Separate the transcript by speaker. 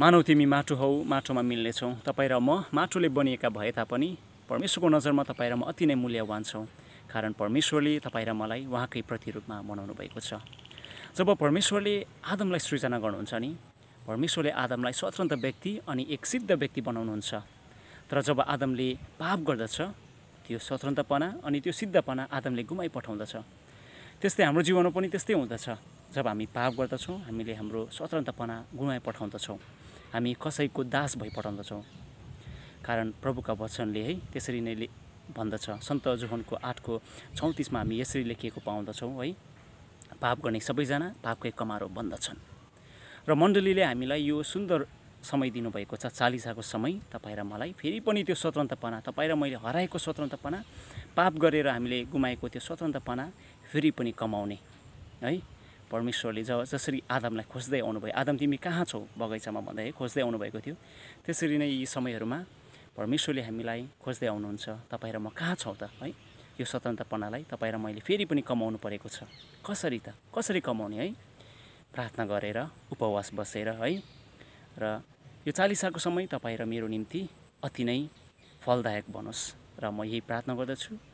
Speaker 1: मानौ तिमी माटो हौ माटोमा मिल्नेछौ। तपाईँ र म माटोले बनिएका भए तापनि परमेश्वरको नजरमा तपाईँ र म अति नै मूल्यवान छौँ। कारण परमेश्वरले तपाईँ र मलाई उहाँकै प्रतिरूपमा बनाउनु भएको छ। जब परमेश्वरले आदमलाई सृजना गर्नुहुन्छ नि परमेश्वरले आदमलाई स्वतन्त्र व्यक्ति अनि एक सिद्ध व्यक्ति बनाउनुहुन्छ। तर जब आदमले पाप गर्दछ त्यो स्वतन्त्रपना अनि त्यो सिद्धपना आदमले गुमाइ पठाउँदछ। त्यस्तै हाम्रो जीवनमा पनि त्यस्तै हुँदछ। जब हामी पाप गर्दछौँ हामीले हाम्रो स्वतन्त्रपना गुमाइ पठाउँदछौँ। हामी कसैको दास भइ पठाउँदछौँ। कारण प्रभुका वचनले है त्यसरी नै भन्दछ। सन्त जोहनको आठको चौतिसमा हामी यसरी लेखिएको पाउँदछौँ है पाप गर्ने सबैजना पापकै कमारो बन्दछन्। र मण्डलीले हामीलाई यो सुन्दर समय दिनुभएको छ चालिसाको समय। तपाईँ र मलाई फेरि पनि त्यो स्वतन्त्रपना तपाईँ र मैले हराएको स्वतन्त्रपना पाप गरेर हामीले गुमाएको त्यो स्वतन्त्रपना फेरि पनि कमाउने है? परमेश्वरले जब जसरी आदमलाई खोज्दै आउनुभयो आदम तिमी कहाँ छौ? बगैँचामा भन्दाखेरि खोज्दै आउनुभएको थियो। त्यसरी नै यी समयहरूमा परमेश्वरले हामीलाई खोज्दै आउनुहुन्छ। तपाईँ र म कहाँ छौँ त है? यो स्वतन्त्रपनालाई तपाईँ र मैले फेरि पनि कमाउनु परेको छ। कसरी त? कसरी कमाउने है? प्रार्थना गरेर उपवास बसेर है? र यो चालिसाको समय तपाईँ र मेरो निम्ति अति नै फलदायक बनोस्। र म यही प्रार्थना गर्दछु।